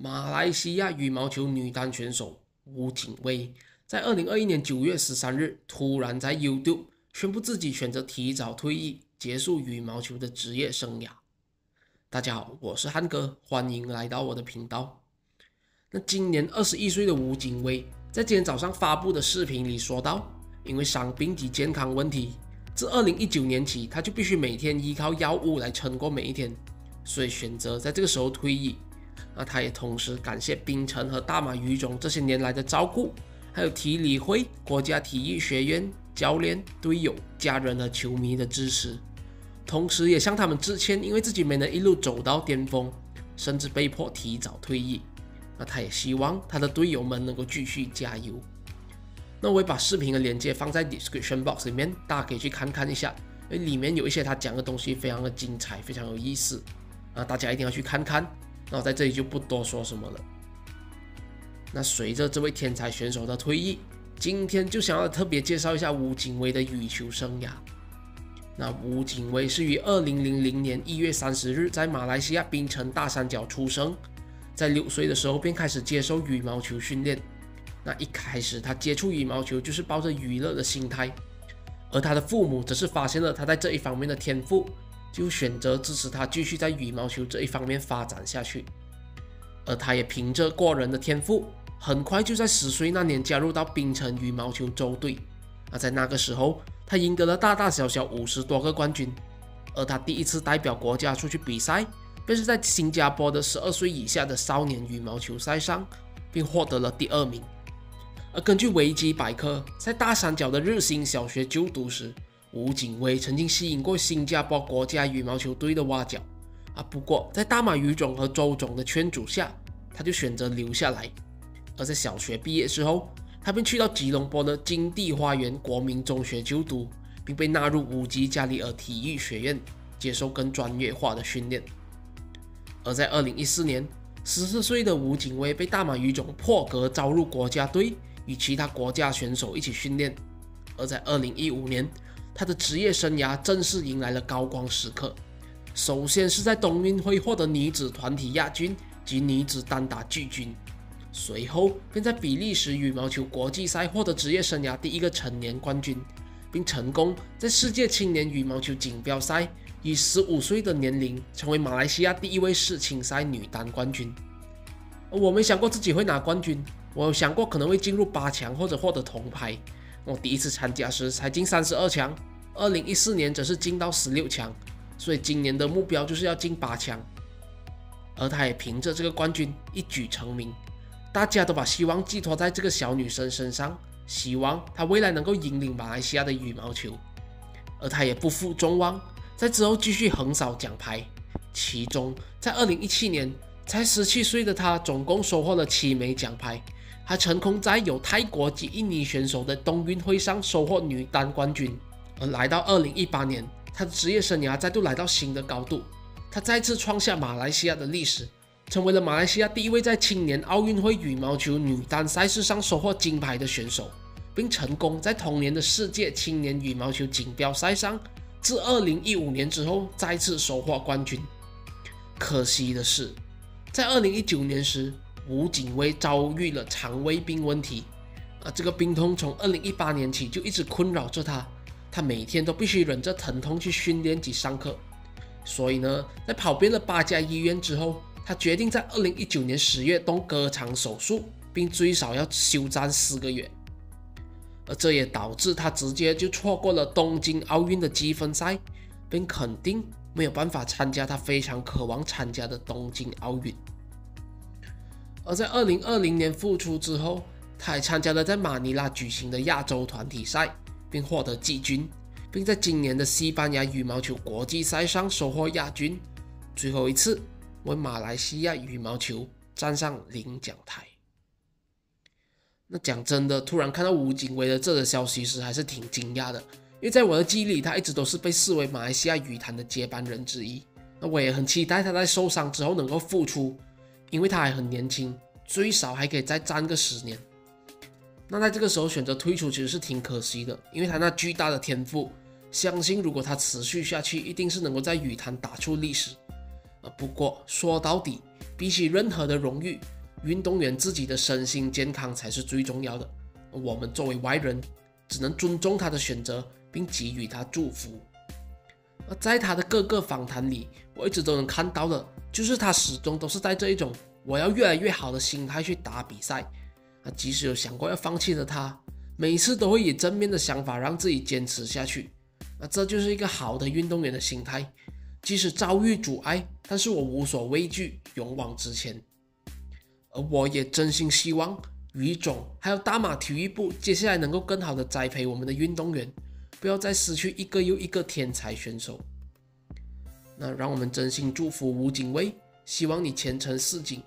马来西亚羽毛球女单选手吴景薇在二零二一年九月十三日突然在 YouTube 宣布自己选择提早退役，结束羽毛球的职业生涯。大家好，我是汉哥，欢迎来到我的频道。那今年二十一岁的吴景薇在今天早上发布的视频里说道，因为伤病及健康问题，自二零一九年起，他就必须每天依靠药物来撑过每一天，所以选择在这个时候退役。那他也同时感谢冰城和大马羽总这些年来的照顾，还有体理会、国家体育学院、教练、队友、家人和球迷的支持，同时也向他们致歉，因为自己没能一路走到巅峰，甚至被迫提早退役。那他也希望他的队友们能够继续加油。那我会把视频的链接放在 description box 里面，大家可以去看看一下，因为里面有一些他讲的东西非常的精彩，非常有意思啊，大家一定要去看看。那我在这里就不多说什么了。那随着这位天才选手的退役，今天就想要特别介绍一下吴景威的羽球生涯。那吴景威是于二零零零年一月三十日在马来西亚槟城大三角出生，在六岁的时候便开始接受羽毛球训练。那一开始他接触羽毛球就是抱着娱乐的心态，而他的父母则是发现了他在这一方面的天赋。就选择支持他继续在羽毛球这一方面发展下去，而他也凭着过人的天赋，很快就在十岁那年加入到槟城羽毛球州队。而在那个时候，他赢得了大大小小五十多个冠军，而他第一次代表国家出去比赛，便是在新加坡的十二岁以下的少年羽毛球赛上，并获得了第二名。而根据维基百科，在大三角的日新小学就读时。吴景威曾经吸引过新加坡国家羽毛球队的挖角啊，不过在大马羽总和周总的劝阻下，他就选择留下来。而在小学毕业之后，他便去到吉隆坡的金地花园国民中学就读，并被纳入五级加里尔体育学院，接受更专业化的训练。而在二零一四年，十四岁的吴景威被大马羽总破格招入国家队，与其他国家选手一起训练。而在二零一五年，他的职业生涯正式迎来了高光时刻。首先是在冬运会获得女子团体亚军及女子单打季军，随后便在比利时羽毛球国际赛获得职业生涯第一个成年冠军，并成功在世界青年羽毛球锦标赛以十五岁的年龄成为马来西亚第一位世青赛女单冠军。我没想过自己会拿冠军，我有想过可能会进入八强或者获得铜牌。我第一次参加时才进三十二强，二零一四年则是进到十六强，所以今年的目标就是要进八强。而他也凭着这个冠军一举成名，大家都把希望寄托在这个小女生身上，希望她未来能够引领马来西亚的羽毛球。而他也不负众望，在之后继续横扫奖牌，其中在二零一七年，才十七岁的他总共收获了七枚奖牌。还成功在有泰国及印尼选手的冬运会上收获女单冠军，而来到二零一八年，他的职业生涯再度来到新的高度，他再次创下马来西亚的历史，成为了马来西亚第一位在青年奥运会羽毛球女单赛事上收获金牌的选手，并成功在同年的世界青年羽毛球锦标赛上，自二零一五年之后再次收获冠军。可惜的是，在二零一九年时。吴景威遭遇了肠胃病问题，啊，这个病痛从二零一八年起就一直困扰着他，他每天都必须忍着疼痛去训练及上课。所以呢，在跑遍了八家医院之后，他决定在二零一九年十月动割肠手术，并最少要休战四个月。而这也导致他直接就错过了东京奥运的积分赛，并肯定没有办法参加他非常渴望参加的东京奥运。而在二零二零年复出之后，他还参加了在马尼拉举行的亚洲团体赛，并获得季军，并在今年的西班牙羽毛球国际赛上收获亚军，最后一次为马来西亚羽毛球站上领奖台。那讲真的，突然看到吴景威的这个消息时，还是挺惊讶的，因为在我的记忆里，他一直都是被视为马来西亚羽坛的接班人之一。那我也很期待他在受伤之后能够复出。因为他还很年轻，最少还可以再战个十年。那在这个时候选择退出，其实是挺可惜的。因为他那巨大的天赋，相信如果他持续下去，一定是能够在羽坛打出历史。啊，不过说到底，比起任何的荣誉，运动员自己的身心健康才是最重要的。我们作为外人，只能尊重他的选择，并给予他祝福。而在他的各个访谈里，我一直都能看到的，就是他始终都是带着一种我要越来越好的心态去打比赛。啊，即使有想过要放弃的他，每次都会以正面的想法让自己坚持下去。那这就是一个好的运动员的心态。即使遭遇阻碍，但是我无所畏惧，勇往直前。而我也真心希望于总还有大马体育部接下来能够更好的栽培我们的运动员。不要再失去一个又一个天才选手。那让我们真心祝福吴景威，希望你前程似锦，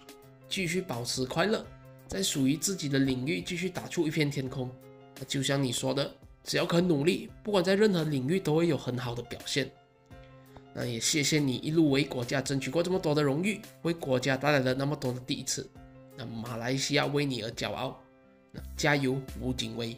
继续保持快乐，在属于自己的领域继续打出一片天空。那就像你说的，只要肯努力，不管在任何领域都会有很好的表现。那也谢谢你一路为国家争取过这么多的荣誉，为国家带来了那么多的第一次。那马来西亚为你而骄傲。那加油，吴景威！